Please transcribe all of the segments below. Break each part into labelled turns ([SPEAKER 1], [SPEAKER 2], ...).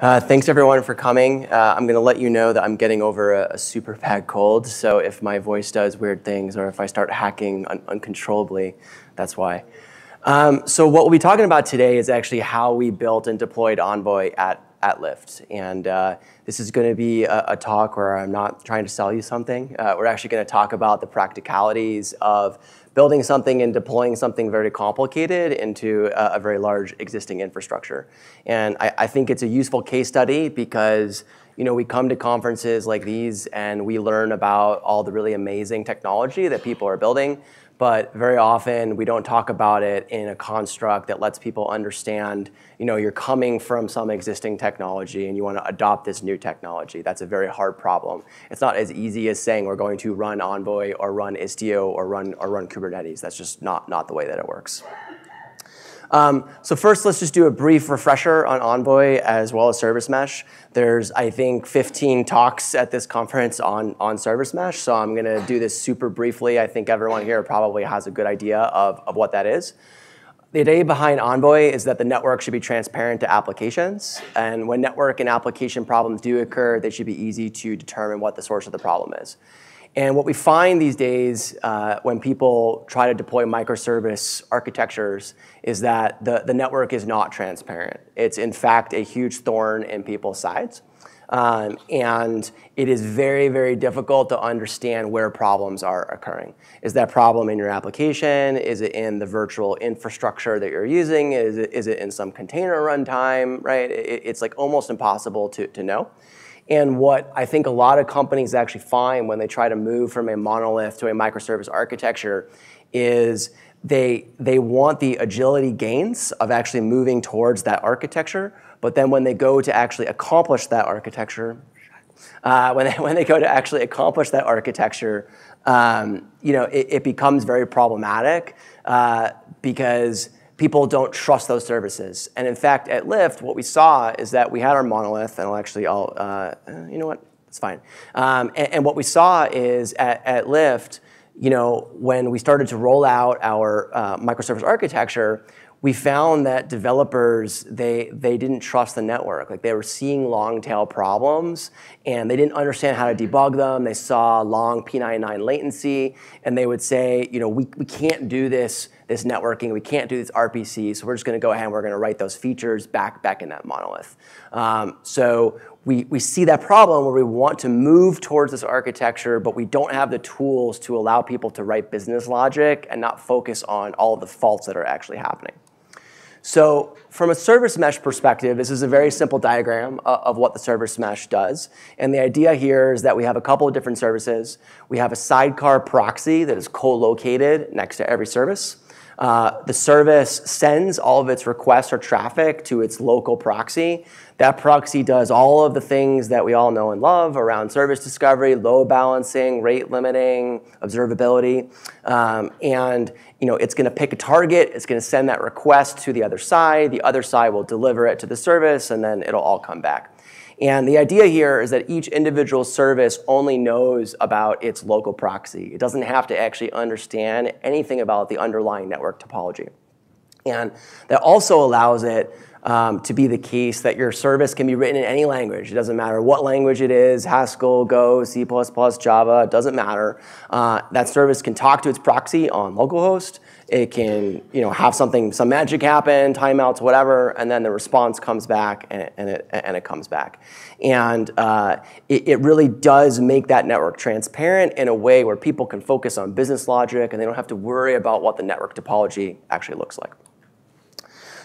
[SPEAKER 1] Thanks everyone for coming. I'm going to let you know that I'm getting over a super bad cold, so if my voice does weird things or if I start hacking uncontrollably, that's why. Um, so what we'll be talking about today is actually how we built and deployed Envoy at at Lyft. And uh, this is going to be a talk where I'm not trying to sell you something. We're actually going to talk about the practicalities of building something and deploying something very complicated into a very large existing infrastructure. And I think it's a useful case study because you know, we come to conferences like these, and we learn about all the really amazing technology that people are building, but very often we don't talk about it in a construct that lets people understand you know, you're coming from some existing technology and you want to adopt this new technology. That's a very hard problem. It's not as easy as saying we're going to run Envoy or run Istio or run or run Kubernetes. That's just not not the way that it works. Um, first, let's just do a brief refresher on Envoy as well as Service Mesh. There's, I think, 15 talks at this conference on on Service Mesh, so I'm going to do this super briefly. I think everyone here probably has a good idea of, of what that is. The idea behind Envoy is that the network should be transparent to applications, and when network and application problems do occur, they should be easy to determine what the source of the problem is. And what we find these days, uh, when people try to deploy microservice architectures, is that the the network is not transparent. It's in fact a huge thorn in people's sides. Um, and it is very very difficult to understand where problems are occurring. Is that problem in your application? Is it in the virtual infrastructure that you're using? Is it, is it in some container runtime, right? It's like almost impossible to, to know. And what I think a lot of companies actually find when they try to move from a monolith to a microservice architecture is they they want the agility gains of actually moving towards that architecture, but then when they go to actually accomplish that architecture, uh, when, they, when they go to actually accomplish that architecture, um, you know, it becomes very problematic because people don't trust those services. And in fact, at Lyft, what we saw is that we had our monolith, and I'll actually, I'll, uh, you know what? It's fine. Um and what we saw is at Lyft, you know, when we started to roll out our uh, microservice architecture, we found that developers, they they didn't trust the network. Like they were seeing long-tail problems, and they didn't understand how to mm-hmm. debug them. They saw long P99 latency, and they would say, you know we, "We can't do this networking. We can't do this RPC, so we're just going to go ahead and we're going to write those features back back in that monolith." Um, so we we see that problem where we want to move towards this architecture, but we don't have the tools to allow people to write business logic and not focus on all the faults that are actually happening. So from a Service Mesh perspective, this is a very simple diagram of what the Service Mesh does. And the idea here is that we have a couple of different services. We have a sidecar proxy that is co-located next to every service. The service sends all of its requests or traffic to its local proxy. That proxy does all of the things that we all know and love around service discovery, load balancing, rate limiting, observability. Um, and you know, it's going to pick a target. It's going to send that request to the other side. The other side will deliver it to the service, and then it'll all come back. And the idea here is that each individual service only knows about its local proxy. It doesn't have to actually understand anything about the underlying network topology. And that also allows it um, to be the case that your service can be written in any language. It doesn't matter what language it is, Haskell, Go, C++, Java, it doesn't matter. Uh, that service can talk to its proxy on localhost. It can you know have something, some magic happen, timeouts, whatever, and then the response comes back, and it and it comes back. And uh it really does make that network transparent in a way where people can focus on business logic, and they don't have to worry about what the network topology actually looks like.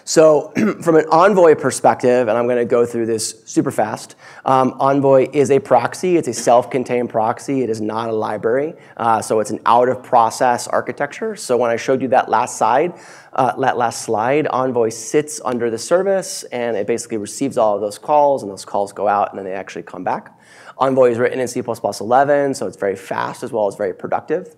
[SPEAKER 1] So from an Envoy perspective, and I'm going to go through this super fast, Envoy is a proxy. It's a self-contained proxy. It is not a library. Uh, so it's an out-of-process architecture. So when I showed you that last side, uh, that last slide, Envoy sits under the service, and it basically receives all of those calls, and those calls go out, and then they actually come back. Envoy is written in C++11, so it's very fast as well as very productive.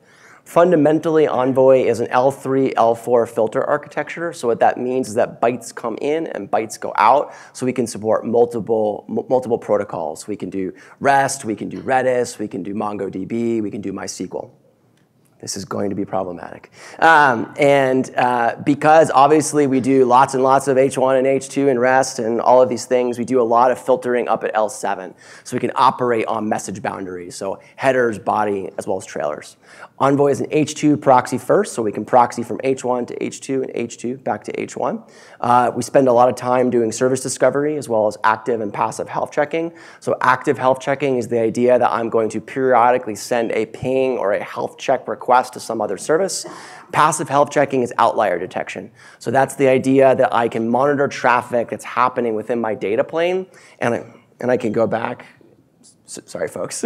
[SPEAKER 1] Fundamentally, Envoy is an L3, L4 filter architecture. So what that means is that bytes come in and bytes go out, so we can support multiple multiple protocols. We can do REST, we can do Redis, we can do MongoDB, we can do MySQL. This is going to be problematic. Um, and uh, because obviously we do lots and lots of H1 and H2 and REST and all of these things, we do a lot of filtering up at L7. So we can operate on message boundaries, so headers, body, as well as trailers. Envoy is an H2 proxy first, so we can proxy from H1 to H2 and H2 back to H1. Uh, we spend a lot of time doing service discovery as well as active and passive health checking. So active health checking is the idea that I'm going to periodically send a ping or a health check request to some other service. Passive health checking is outlier detection. So that's the idea that I can monitor traffic that's happening within my data plane and I, and I can go back sorry folks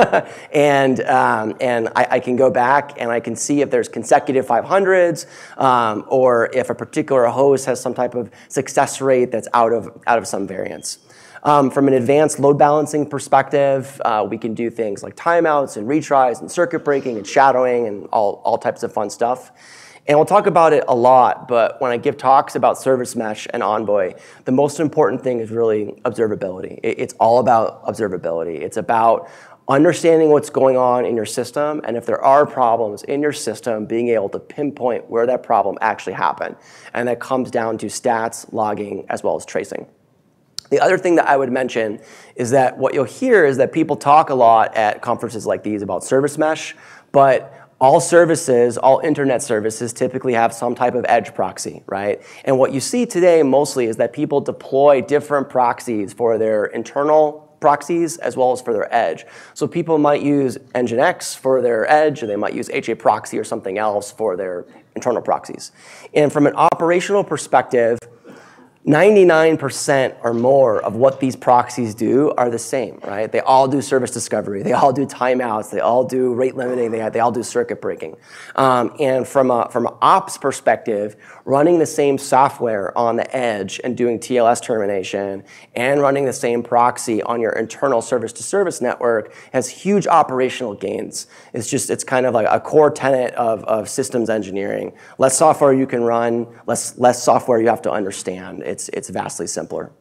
[SPEAKER 1] and um, and I, I, can go back and I can see if there's consecutive 500s um, or if a particular host has some type of success rate that's out of out of some variance. Um, from an advanced load balancing perspective, uh, we can do things like timeouts and retries and circuit breaking and shadowing and all, all types of fun stuff. And we'll talk about it a lot, but when I give talks about Service Mesh and Envoy, the most important thing is really observability. It's all about observability. It's about understanding what's going on in your system, and if there are problems in your system, being able to pinpoint where that problem actually happened. And that comes down to stats, logging, as well as tracing. The other thing that I would mention is that what you'll hear is that people talk a lot at conferences like these about service mesh, but all services, all internet services typically have some type of edge proxy, right? And what you see today mostly is that people deploy different proxies for their internal proxies as well as for their edge. So people might use Nginx for their edge, or they might use HA proxy or something else for their internal proxies. And from an operational perspective, 99% or more of what these proxies do are the same, right? They all do service discovery, they all do timeouts, they all do rate limiting, they, they all do circuit breaking. Um, and from a, from an ops perspective, running the same software on the edge and doing TLS termination and running the same proxy on your internal service to service network has huge operational gains. It's just, it's kind of like a core tenet of, of systems engineering. Less software you can run, less, less software you have to understand it's, it's vastly simpler.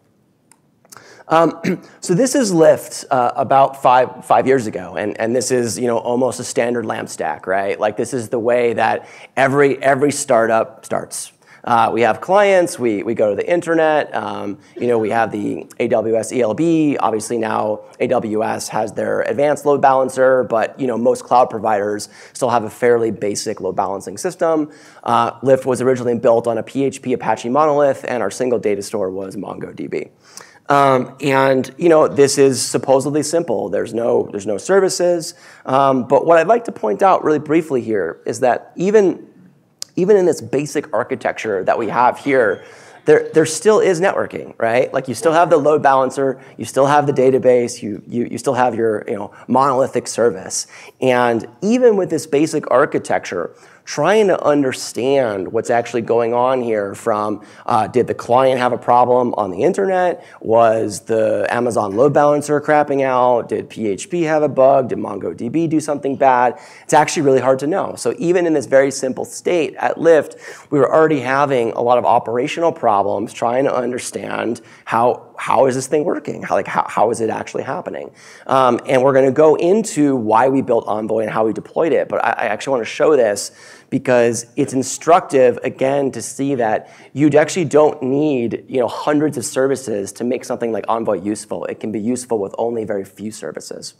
[SPEAKER 1] Um, so this is Lyft uh, about five, five years ago, and, and this is you know, almost a standard LAMP stack, right? Like this is the way that every, every startup starts. Uh, we have clients, we, we go to the internet, um, you know, we have the AWS ELB. Obviously now AWS has their advanced load balancer, but you know, most cloud providers still have a fairly basic load balancing system. Uh, Lyft was originally built on a PHP Apache monolith, and our single data store was MongoDB. Um, and you know this is supposedly simple. There's no there's no services. Um, but what I'd like to point out really briefly here is that even even in this basic architecture that we have here, there, there still is networking, right? Like you still have the load balancer, you still have the database, you, you, you still have your you know, monolithic service. And even with this basic architecture, trying to understand what's actually going on here from uh, did the client have a problem on the internet? Was the Amazon load balancer crapping out? Did PHP have a bug? Did MongoDB do something bad? It's actually really hard to know. So even in this very simple state at Lyft, we were already having a lot of operational problems trying to understand how how is this thing working? How, like, how, how is it actually happening? Um, and we're going to go into why we built Envoy and how we deployed it. But I, I actually want to show this because it's instructive, again, to see that you actually don't need you know, hundreds of services to make something like Envoy useful. It can be useful with only very few services.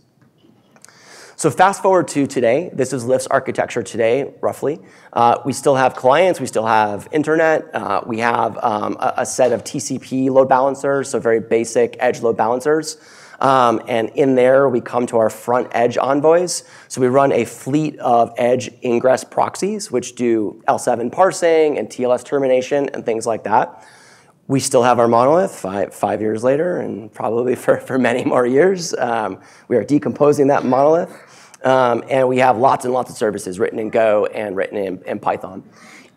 [SPEAKER 1] So fast forward to today, this is Lyft's architecture today, roughly. Uh, we still have clients, we still have internet, uh, we have um, a, a, set of TCP load balancers, so very basic edge load balancers. Um, and in there, we come to our front edge envoys. So we run a fleet of edge ingress proxies, which do L7 parsing and TLS termination and things like that. We still have our monolith five, five years later, and probably for, for many more years. Um, we are decomposing that monolith. Um, and we have lots and lots of services written in Go and written in, in Python.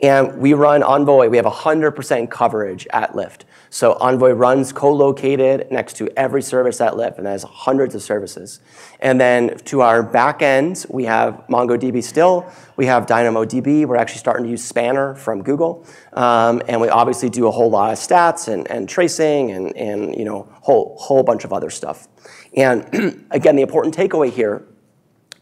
[SPEAKER 1] And we run Envoy. We have 100% coverage at Lyft. So Envoy runs co-located next to every service at Lyft, and has hundreds of services. And then to our back end, we have MongoDB still. We have DynamoDB. We're actually starting to use Spanner from Google. Um, and we obviously do a whole lot of stats and, and tracing and, and you know, whole, whole bunch of other stuff. And again, the important takeaway here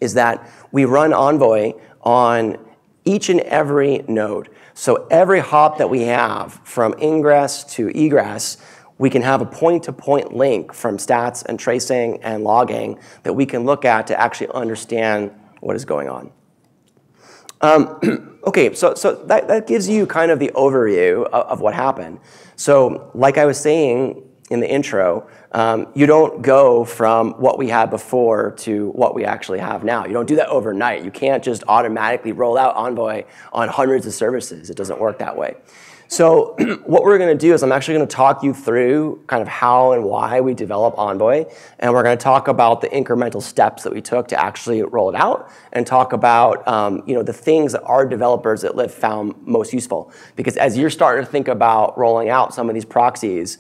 [SPEAKER 1] is that we run Envoy on each and every node. So every hop that we have from ingress to egress, we can have a point-to-point link from stats and tracing and logging that we can look at to actually understand what is going on. Um, okay, so, so that, that gives you kind of the overview of, of what happened. So like I was saying in the intro, um, you don't go from what we had before to what we actually have now. You don't do that overnight. You can't just automatically roll out Envoy on hundreds of services. It doesn't work that way. So what we're going to do is I'm actually going to talk you through kind of how and why we develop Envoy, and we're going to talk about the incremental steps that we took to actually roll it out, and talk about um, you know the things that our developers at Lyft found most useful. Because as you're starting to think about rolling out some of these proxies,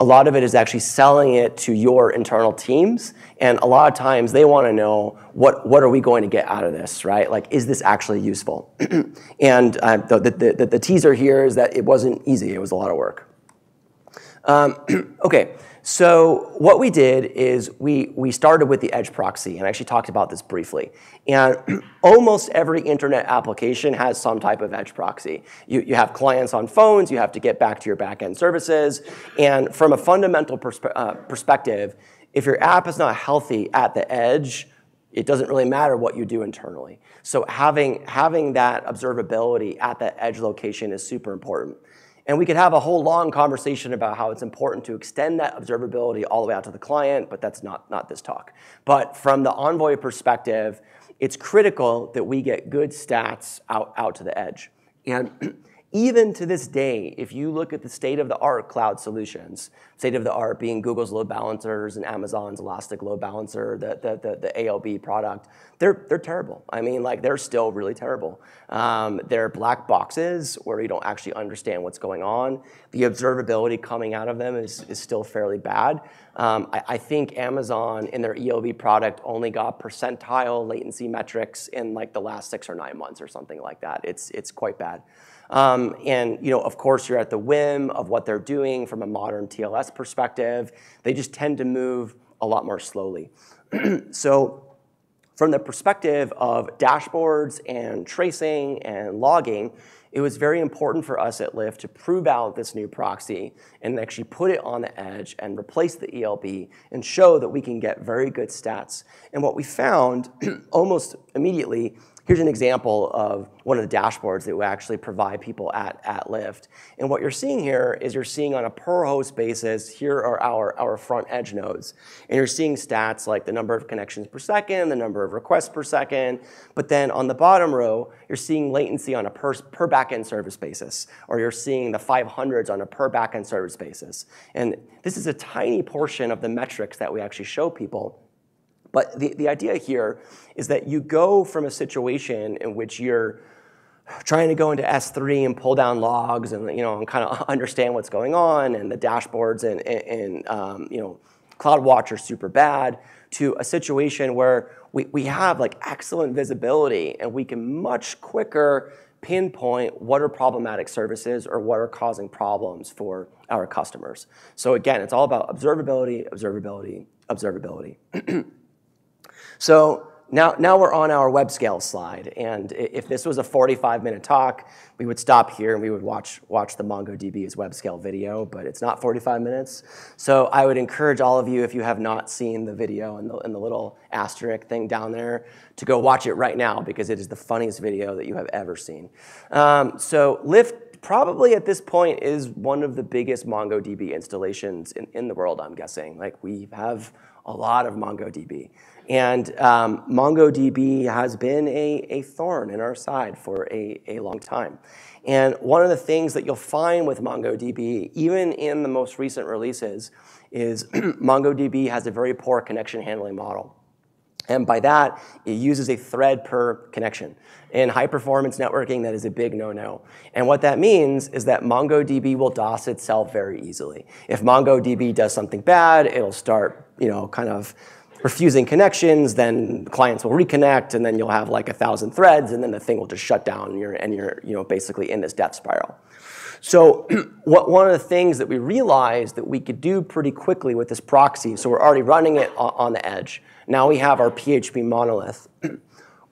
[SPEAKER 1] a lot of it is actually selling it to your internal teams. And a lot of times they want to know what, what are we going to get out of this, right? Like, is this actually useful? and uh, the, the, the, the, teaser here is that it wasn't easy, it was a lot of work. Um, okay, so what we did is we, we started with the Edge proxy, and I actually talked about this briefly. And almost every internet application has some type of Edge proxy. You, you have clients on phones, you have to get back to your backend services, and from a fundamental uh, perspective, if your app is not healthy at the edge, it doesn't really matter what you do internally. So having, having that observability at that edge location is super important. And we could have a whole long conversation about how it's important to extend that observability all the way out to the client, but that's not, not this talk. But from the Envoy perspective, it's critical that we get good stats out, out to the edge. And even to this day, if you look at the state of the art cloud solutions, state of the art being Google's load balancers and Amazon's Elastic Load Balancer, the, the, the, the ALB product, they're, they're terrible. I mean, like, they're still really terrible. Um, they're black boxes where you don't actually understand what's going on. The observability coming out of them is, is still fairly bad. Um, I, I, think Amazon in their ELB product only got percentile latency metrics in like the last six or nine months or something like that. It's, it's quite bad. Um, and you know, of course, you're at the whim of what they're doing from a modern TLS perspective. They just tend to move a lot more slowly. so from the perspective of dashboards and tracing and logging, it was very important for us at Lyft to prove out this new proxy and actually put it on the edge and replace the ELB and show that we can get very good stats. And what we found almost immediately Here's an example of one of the dashboards that we actually provide people at, at Lyft. And what you're seeing here is you're seeing on a per host basis, here are our, our front edge nodes. And you're seeing stats like the number of connections per second, the number of requests per second. But then on the bottom row, you're seeing latency on a per, per backend service basis, or you're seeing the 500s on a per backend service basis. And this is a tiny portion of the metrics that we actually show people. But the, the idea here is that you go from a situation in which you're trying to go into S3 and pull down logs and you know and kind of understand what's going on and the dashboards and, and, and um, you know CloudWatch are super bad to a situation where we, we have like excellent visibility and we can much quicker pinpoint what are problematic services or what are causing problems for our customers. So again, it's all about observability, observability, observability. So now, now we're on our web scale slide. And if this was a 45 minute talk, we would stop here and we would watch, watch the MongoDB's web scale video, but it's not 45 minutes. So I would encourage all of you, if you have not seen the video and the, and the little asterisk thing down there, to go watch it right now because it is the funniest video that you have ever seen. Um, so Lyft probably at this point is one of the biggest MongoDB installations in, in the world, I'm guessing. Like we have a lot of MongoDB. And um, MongoDB has been a, a thorn in our side for a, a long time. And one of the things that you'll find with MongoDB, even in the most recent releases, is MongoDB has a very poor connection handling model. And by that, it uses a thread per connection. In high performance networking, that is a big no no. And what that means is that MongoDB will DOS itself very easily. If MongoDB does something bad, it'll start, you know, kind of refusing connections, then clients will reconnect, and then you'll have like a thousand threads, and then the thing will just shut down, and you're, and you're you know, basically in this death spiral. So what, one of the things that we realized that we could do pretty quickly with this proxy, so we're already running it on the edge. Now we have our PHP monolith.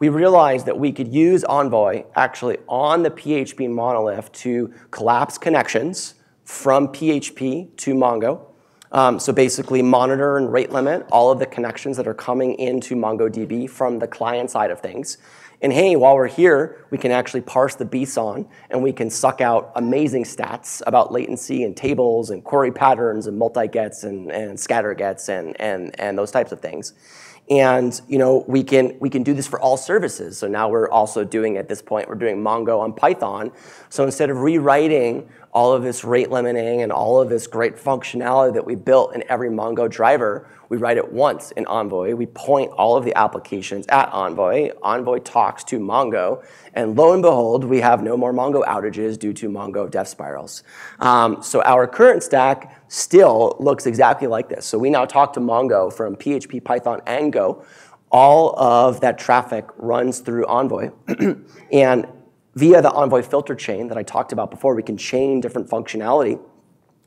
[SPEAKER 1] We realized that we could use Envoy actually on the PHP monolith to collapse connections from PHP to Mongo. Um, so basically monitor and rate limit all of the connections that are coming into MongoDB from the client side of things. And hey, while we're here, we can actually parse the BSON and we can suck out amazing stats about latency and tables and query patterns and multi-gets and, and scatter gets and, and, and those types of things. And you know, we can we can do this for all services. So now we're also doing at this point, we're doing Mongo on Python. So instead of rewriting all of this rate limiting and all of this great functionality that we built in every Mongo driver, we write it once in Envoy. We point all of the applications at Envoy. Envoy talks to Mongo. And lo and behold, we have no more Mongo outages due to Mongo death spirals. Um, so our current stack still looks exactly like this. So we now talk to Mongo from PHP, Python, and Go. All of that traffic runs through Envoy. and via the Envoy filter chain that I talked about before, we can chain different functionality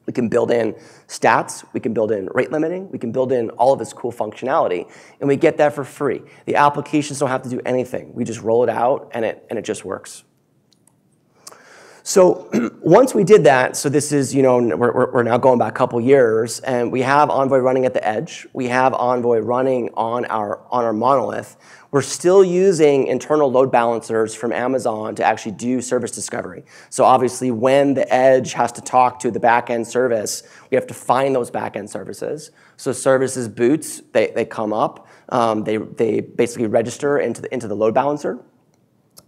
[SPEAKER 1] we can build in stats, we can build in rate limiting, we can build in all of this cool functionality, and we get that for free. The applications don't have to do anything. We just roll it out and it, and it just works. So once we did that, so this is, you know, we're, we're now going back a couple years, and we have Envoy running at the edge. We have Envoy running on our, on our monolith. We're still using internal load balancers from Amazon to actually do service discovery. So obviously, when the edge has to talk to the backend service, we have to find those backend services. So services boots, they, they come up, um, they, they basically register into the, into the load balancer.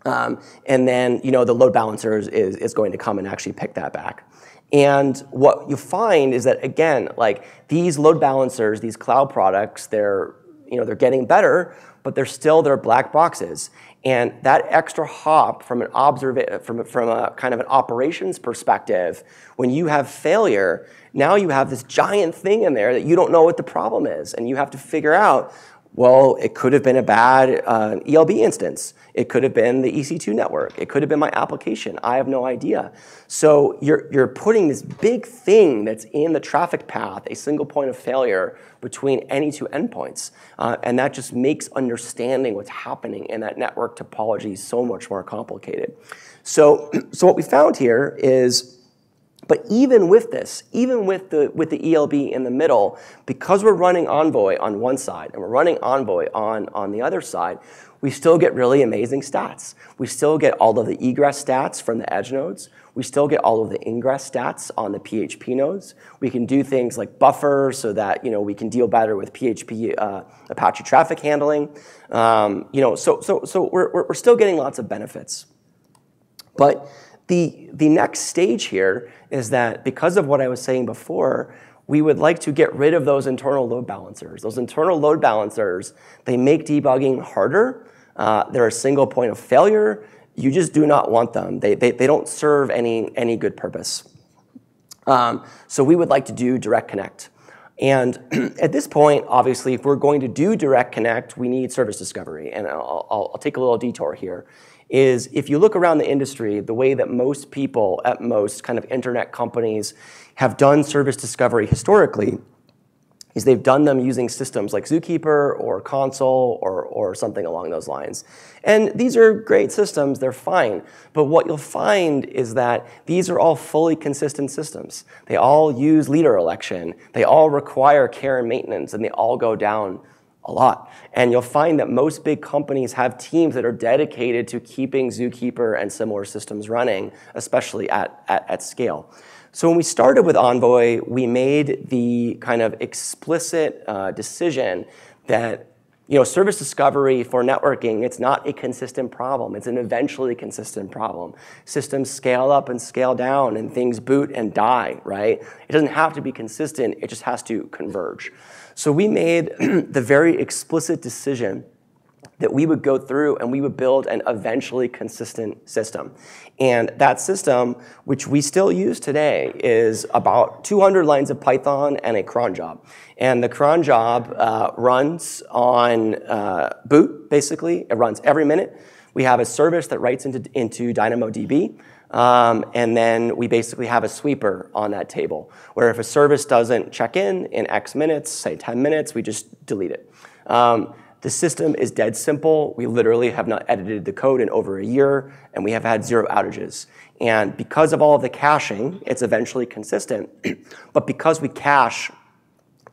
[SPEAKER 1] Um, and then you know the load balancer is, is going to come and actually pick that back. And what you find is that again, like these load balancers, these cloud products, they're you know they're getting better, but they're still their black boxes. And that extra hop from an observa- from, from a kind of an operations perspective, when you have failure, now you have this giant thing in there that you don't know what the problem is, and you have to figure out well, it could have been a bad uh, ELB instance. It could have been the EC2 network. It could have been my application. I have no idea. So you're, you're putting this big thing that's in the traffic path, a single point of failure between any two endpoints. Uh, and that just makes understanding what's happening in that network topology so much more complicated. So, so what we found here is but even with this, even with the, with the ELB in the middle, because we're running Envoy on one side and we're running Envoy on, on the other side, we still get really amazing stats. We still get all of the egress stats from the edge nodes. We still get all of the ingress stats on the PHP nodes. We can do things like buffer so that you know we can deal better with PHP uh, Apache traffic handling. Um, you know, so so so we're we're still getting lots of benefits, but the, the next stage here is that because of what I was saying before, we would like to get rid of those internal load balancers. Those internal load balancers, they make debugging harder. Uh, they're a single point of failure. You just do not want them. They, they, they don't serve any, any good purpose. Um, so we would like to do direct connect. And at this point, obviously, if we're going to do direct connect, we need service discovery. And I'll, I'll, I'll take a little detour here is if you look around the industry, the way that most people, at most kind of internet companies, have done service discovery historically is they've done them using systems like Zookeeper or Consul or, or something along those lines. And these are great systems, they're fine. But what you'll find is that these are all fully consistent systems. They all use leader election, they all require care and maintenance, and they all go down a lot. And you'll find that most big companies have teams that are dedicated to keeping Zookeeper and similar systems running, especially at, at, at scale. So when we started with Envoy, we made the kind of explicit uh, decision that you know, service discovery for networking, it's not a consistent problem. It's an eventually consistent problem. Systems scale up and scale down and things boot and die, right? It doesn't have to be consistent, it just has to converge. So we made the very explicit decision that we would go through and we would build an eventually consistent system. And that system, which we still use today, is about 200 lines of Python and a cron job. And the cron job uh, runs on uh, boot, basically. It runs every minute. We have a service that writes into, into DynamoDB. Um, and then we basically have a sweeper on that table where if a service doesn't check in in X minutes, say 10 minutes, we just delete it. Um, the system is dead simple. We literally have not edited the code in over a year, and we have had zero outages. And because of all of the caching, it's eventually consistent. but because we cache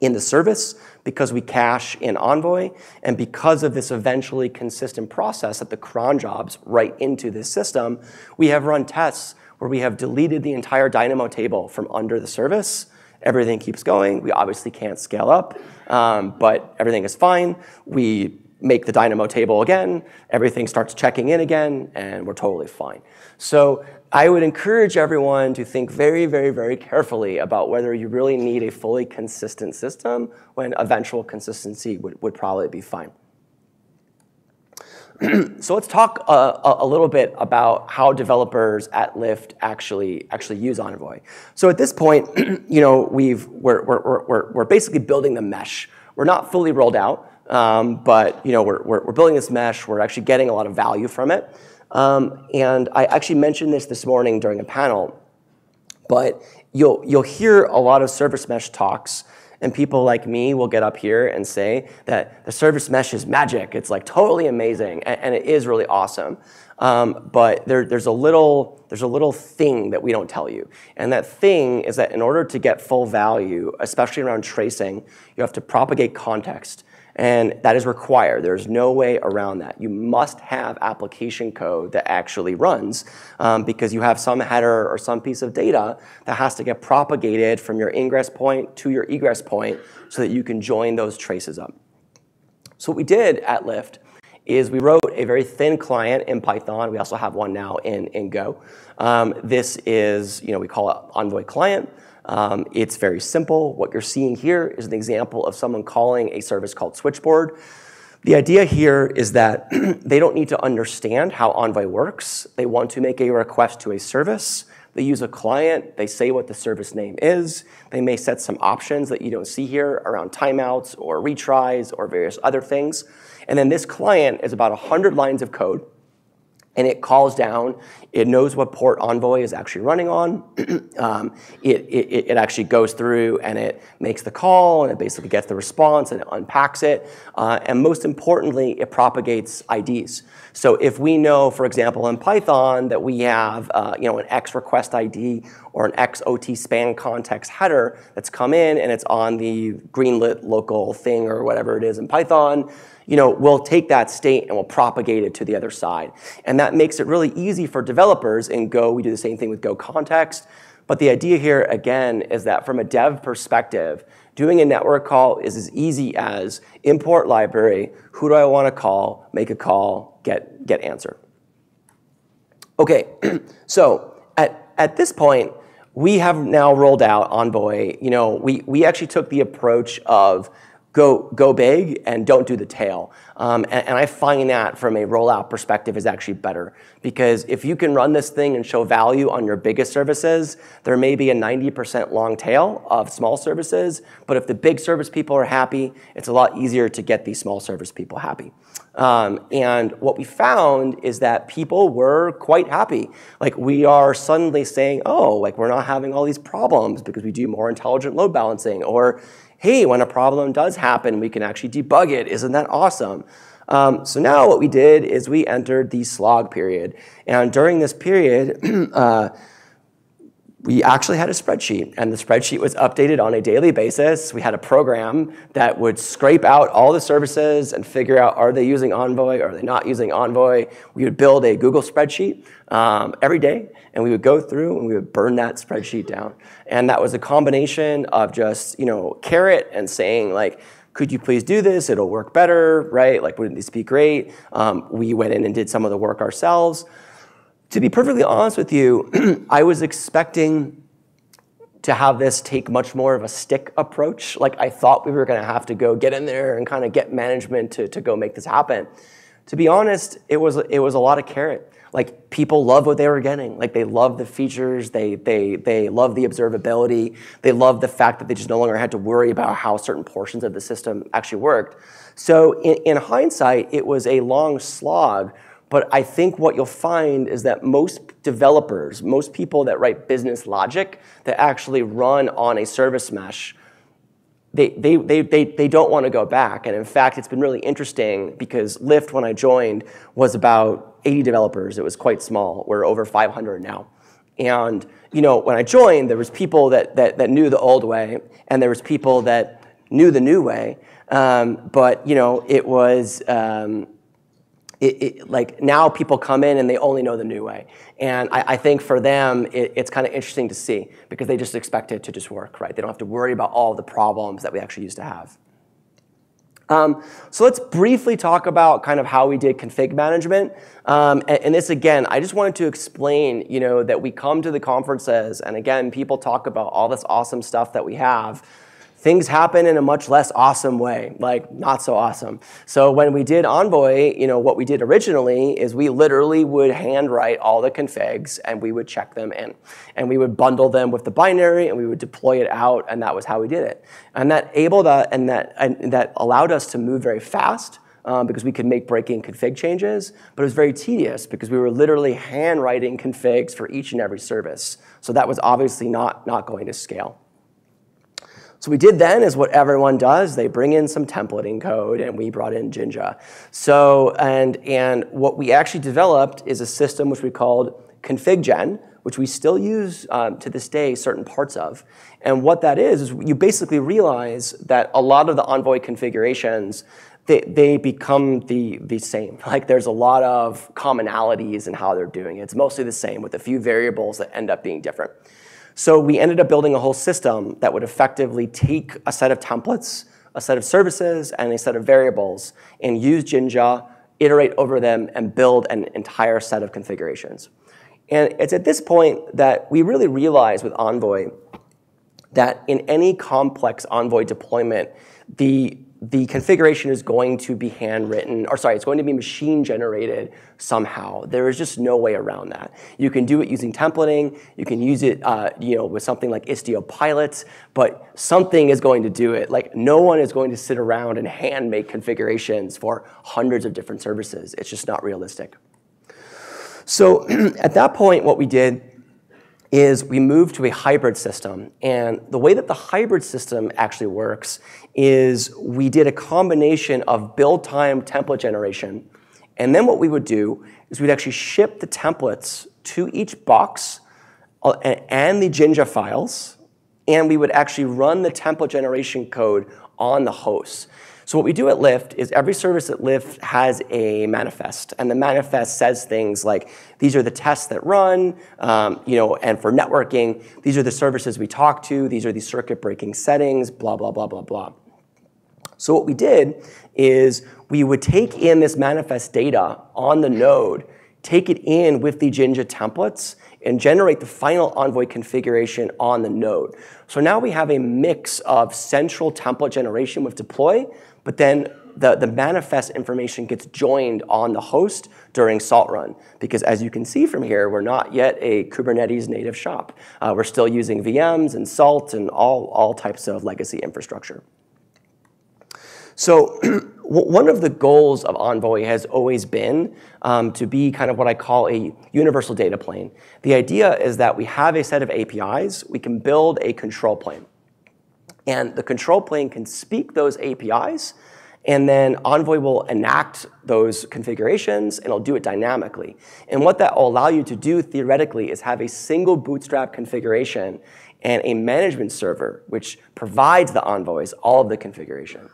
[SPEAKER 1] in the service, because we cache in Envoy, and because of this eventually consistent process that the cron jobs write into this system, we have run tests where we have deleted the entire Dynamo table from under the service. Everything keeps going. We obviously can't scale up, um, but everything is fine. We make the Dynamo table again, everything starts checking in again, and we're totally fine. So I would encourage everyone to think very, very, very carefully about whether you really need a fully consistent system when eventual consistency would, would probably be fine. so let's talk uh, a little bit about how developers at Lyft actually actually use Envoy. So at this point, you know, we've we're, we're, we're, we're basically building the mesh. We're not fully rolled out, um, but you know, we're, we're, we're building this mesh. We're actually getting a lot of value from it. Um, and I actually mentioned this this morning during a panel, but you'll, you'll hear a lot of service mesh talks and people like me will get up here and say that the service mesh is magic. It's like totally amazing, and, and it is really awesome. Um, but there, there's a little there's a little thing that we don't tell you, and that thing is that in order to get full value, especially around tracing, you have to propagate context. And that is required. There's no way around that. You must have application code that actually runs um, because you have some header or some piece of data that has to get propagated from your ingress point to your egress point so that you can join those traces up. So what we did at Lyft is we wrote a very thin client in Python. We also have one now in, in Go. Um, this is, you know, we call it Envoy Client. Um, it's very simple. What you're seeing here is an example of someone calling a service called Switchboard. The idea here is that they don't need to understand how Envoy works. They want to make a request to a service. They use a client. They say what the service name is. They may set some options that you don't see here around timeouts or retries or various other things. And then this client is about 100 lines of code and it calls down. It knows what port Envoy is actually running on. um, it, it, it, actually goes through and it makes the call and it basically gets the response and it unpacks it. Uh, and most importantly, it propagates IDs. So if we know, for example, in Python that we have uh, you know, an X request ID or an X OT span context header that's come in and it's on the greenlet local thing or whatever it is in Python, you know, we'll take that state and we'll propagate it to the other side. And that makes it really easy for developers in Go. We do the same thing with Go context. But the idea here, again, is that from a dev perspective, doing a network call is as easy as import library, who do I want to call, make a call, get, get answer. Okay, so at, at this point, we have now rolled out Envoy. You know, we, we actually took the approach of go, go big and don't do the tail. Um, and, and, I find that from a rollout perspective is actually better because if you can run this thing and show value on your biggest services, there may be a 90% long tail of small services. But if the big service people are happy, it's a lot easier to get these small service people happy. Um, and what we found is that people were quite happy. Like we are suddenly saying, oh, like we're not having all these problems because we do more intelligent load balancing, or hey, when a problem does happen, we can actually debug it. Isn't that awesome? Um, so now what we did is we entered the slog period. And during this period, uh, we actually had a spreadsheet, and the spreadsheet was updated on a daily basis. We had a program that would scrape out all the services and figure out are they using Envoy, are they not using Envoy. We would build a Google spreadsheet um, every day, and we would go through and we would burn that spreadsheet down. And that was a combination of just you know carrot and saying like, could you please do this? It'll work better, right? Like, wouldn't this be great? Um, we went in and did some of the work ourselves to be perfectly honest with you, I was expecting to have this take much more of a stick approach. Like I thought we were going to have to go get in there and kind of get management to, to go make this happen. To be honest, it was it was a lot of carrot. Like people love what they were getting. Like they love the features, they they they love the observability, they love the fact that they just no longer had to worry about how certain portions of the system actually worked. So in, in hindsight, it was a long slog But I think what you'll find is that most developers, most people that write business logic that actually run on a service mesh, they, they, they, they, they don't want to go back. And in fact, it's been really interesting because Lyft, when I joined, was about 80 developers. It was quite small. We're over 500 now. And you know, when I joined, there was people that, that, that knew the old way, and there was people that knew the new way. Um, but you know, it was um, it, it, like now people come in and they only know the new way. And I, I think for them, it, it's kind of interesting to see because they just expect it to just work, right? They don't have to worry about all the problems that we actually used to have. Um, so let's briefly talk about kind of how we did config management. Um, and, and, this again, I just wanted to explain, you know, that we come to the conferences and again, people talk about all this awesome stuff that we have things happen in a much less awesome way, like not so awesome. So when we did Envoy, you know, what we did originally is we literally would handwrite all the configs and we would check them in. And we would bundle them with the binary and we would deploy it out and that was how we did it. And that able to, and that, and that allowed us to move very fast um, because we could make breaking config changes, but it was very tedious because we were literally handwriting configs for each and every service. So that was obviously not, not going to scale. So we did then is what everyone does. They bring in some templating code, and we brought in Jinja. So and and what we actually developed is a system which we called ConfigGen, which we still use um, to this day certain parts of. And what that is is you basically realize that a lot of the Envoy configurations they, they become the, the same. Like there's a lot of commonalities in how they're doing it. It's mostly the same with a few variables that end up being different. So we ended up building a whole system that would effectively take a set of templates, a set of services, and a set of variables, and use Jinja, iterate over them, and build an entire set of configurations. And it's at this point that we really realize with Envoy that in any complex Envoy deployment, the the configuration is going to be handwritten, or sorry, it's going to be machine generated somehow. There is just no way around that. You can do it using templating, you can use it uh, you know, with something like Istio Pilot, but something is going to do it. Like no one is going to sit around and hand make configurations for hundreds of different services. It's just not realistic. So at that point, what we did is we moved to a hybrid system. And the way that the hybrid system actually works is we did a combination of build time template generation. And then what we would do is we'd actually ship the templates to each box uh, and the Jinja files. And we would actually run the template generation code on the host. So what we do at Lyft is every service at Lyft has a manifest, and the manifest says things like, these are the tests that run, um, you know, and for networking, these are the services we talk to, these are the circuit breaking settings, blah, blah, blah, blah, blah. So what we did is we would take in this manifest data on the node, take it in with the Jinja templates, and generate the final Envoy configuration on the node. So now we have a mix of central template generation with deploy, but then the, the manifest information gets joined on the host during Salt Run. Because as you can see from here, we're not yet a Kubernetes native shop. Uh, we're still using VMs and Salt and all, all types of legacy infrastructure. So one of the goals of Envoy has always been um, to be kind of what I call a universal data plane. The idea is that we have a set of APIs, we can build a control plane. And the control plane can speak those APIs, and then Envoy will enact those configurations, and it'll do it dynamically. And what that will allow you to do theoretically is have a single bootstrap configuration and a management server, which provides the envoys all of the configuration.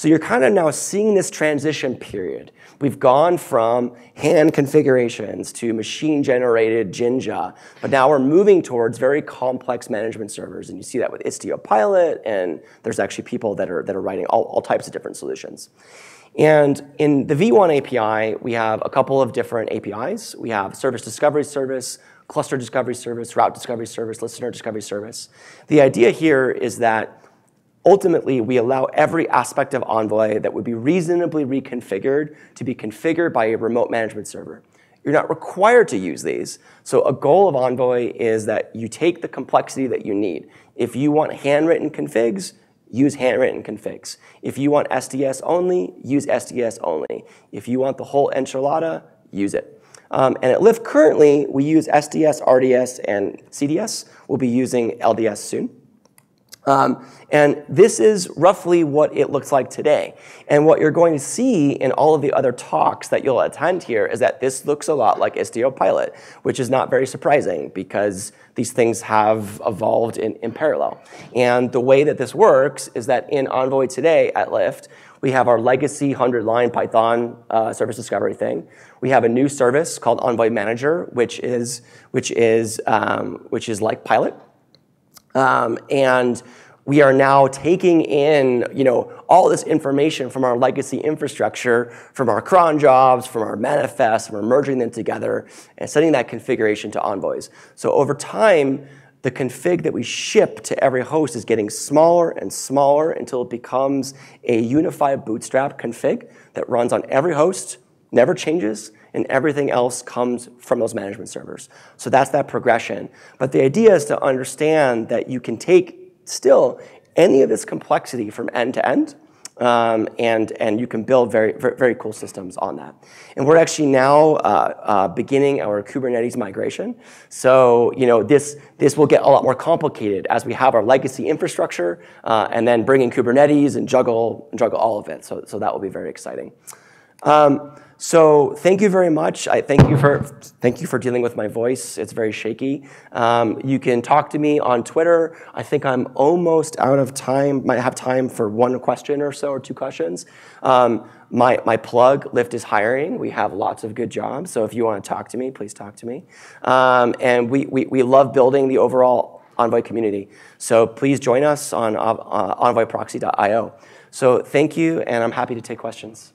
[SPEAKER 1] So you're kind of now seeing this transition period. We've gone from hand configurations to machine generated Jinja, but now we're moving towards very complex management servers. And you see that with Istio Pilot, and there's actually people that are, that are writing all, all types of different solutions. And in the V1 API, we have a couple of different APIs. We have service discovery service, cluster discovery service, route discovery service, listener discovery service. The idea here is that Ultimately, we allow every aspect of Envoy that would be reasonably reconfigured to be configured by a remote management server. You're not required to use these. So a goal of Envoy is that you take the complexity that you need. If you want handwritten configs, use handwritten configs. If you want SDS only, use SDS only. If you want the whole enchilada, use it. Um, and at Lyft currently, we use SDS, RDS, and CDS. We'll be using LDS soon. Um, and this is roughly what it looks like today. And what you're going to see in all of the other talks that you'll attend here is that this looks a lot like Istio Pilot, which is not very surprising because these things have evolved in, in parallel. And the way that this works is that in Envoy today at Lyft, we have our legacy 100 line Python uh, service discovery thing. We have a new service called Envoy Manager, which is, which is, um, which is like Pilot. Um, and we are now taking in you know, all this information from our legacy infrastructure, from our cron jobs, from our manifests, we're merging them together and sending that configuration to envoys. So over time, the config that we ship to every host is getting smaller and smaller until it becomes a unified bootstrap config that runs on every host, never changes, and everything else comes from those management servers. So that's that progression. But the idea is to understand that you can take still any of this complexity from end to end, um, and, and you can build very, very, cool systems on that. And we're actually now uh, uh, beginning our Kubernetes migration. So you know, this, this will get a lot more complicated as we have our legacy infrastructure uh, and then bring in Kubernetes and juggle, juggle all of it. So, so that will be very exciting. Um, so thank you very much. I thank you for thank you for dealing with my voice. It's very shaky. Um, you can talk to me on Twitter. I think I'm almost out of time. Might have time for one question or so or two questions. Um, my my plug Lyft is hiring. We have lots of good jobs. So if you want to talk to me, please talk to me. Um, and we, we we love building the overall Envoy community. So please join us on uh, envoyproxy.io. So thank you, and I'm happy to take questions.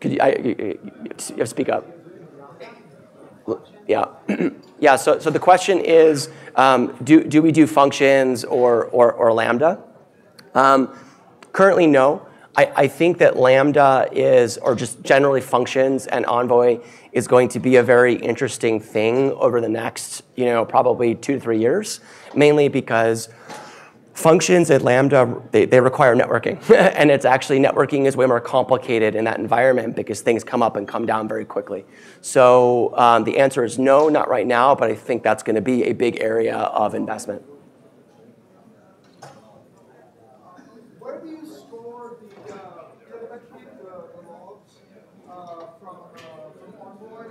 [SPEAKER 1] Could you, I, you, you speak up? Yeah, yeah. So, so the question is, um, do do we do functions or or, or Lambda? Um, currently, no. I, I think that Lambda is, or just generally functions and Envoy is going to be a very interesting thing over the next, you know, probably two to three years, mainly because Functions at Lambda, they, they require networking. and it's actually, networking is way more complicated in that environment because things come up and come down very quickly. So um, the answer is no, not right now, but I think that's going to be a big area of investment.
[SPEAKER 2] Where do you store the uh, telemetry, the, logs uh, from, uh.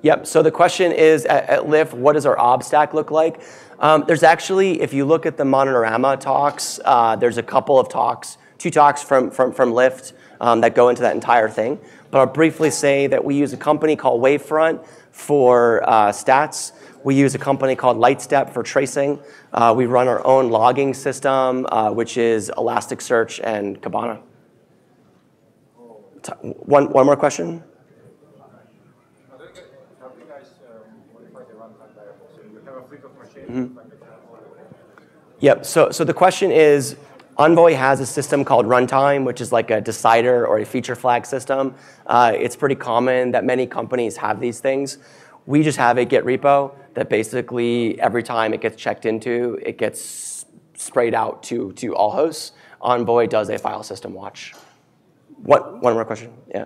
[SPEAKER 1] Yep, so the question is at, at Lyft, what does our ob stack look like? Um, there's actually, if you look at the Monitorama talks, uh, there's a couple of talks, two talks from, from, from Lyft um, that go into that entire thing. But I'll briefly say that we use a company called Wavefront for uh, stats. We use a company called Lightstep for tracing. Uh, we run our own logging system, uh, which is Elasticsearch and Kibana. One, one more question? Yep. So, so the question is, Envoy has a system called runtime, which is like a decider or a feature flag system. Uh, it's pretty common that many companies have these things. We just have a Git repo that basically every time it gets checked into, it gets sprayed out to, to all hosts. Envoy does a file system watch. What, one more question? Yeah.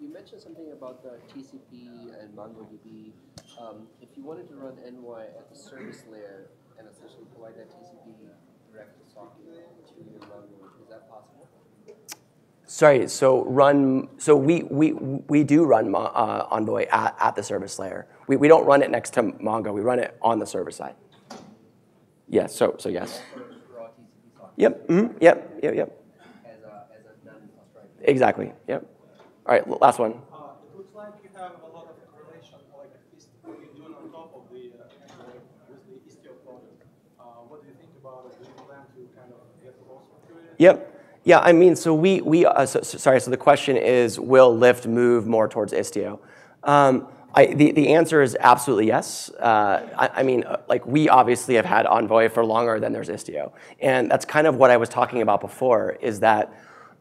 [SPEAKER 3] You mentioned something about the TCP and MongoDB. Um, if you wanted to run the service layer and essentially provide that TCP direct socket to your Mongo, is that possible?
[SPEAKER 1] Sorry, so run, so we, we, we do run uh, Envoy at, at the service layer. We, we don't run it next to Mongo, we run it on the server side. Yes, so, so yes. Yep, mm-hmm, yep, yep, yep.
[SPEAKER 3] As a, as a
[SPEAKER 1] exactly, yep. All right, last one. Yep. Yeah, I mean, so we, we uh, so, so, sorry, so the question is, will Lyft move more towards Istio? Um, I, the, the answer is absolutely yes. Uh, I, I, mean, uh, like we obviously have had Envoy for longer than there's Istio. And that's kind of what I was talking about before, is that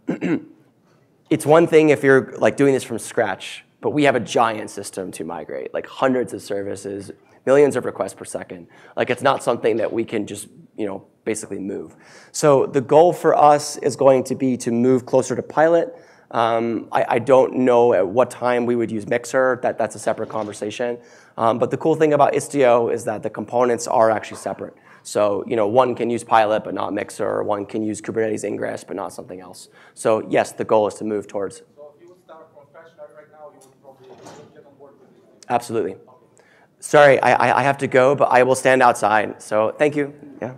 [SPEAKER 1] it's one thing if you're like doing this from scratch, but we have a giant system to migrate, like hundreds of services, millions of requests per second. Like it's not something that we can just, you know, basically move. So the goal for us is going to be to move closer to pilot. Um, I, I, don't know at what time we would use Mixer. That, that's a separate conversation. Um, but the cool thing about Istio is that the components are actually separate. So you know, one can use Pilot but not Mixer, or one can use Kubernetes Ingress but not something else. So yes, the goal is to move towards.
[SPEAKER 2] So if you would start from scratch right now, you would probably get on board with it.
[SPEAKER 1] Absolutely. Sorry, I, I have to go, but I will stand outside. So thank you. Yeah.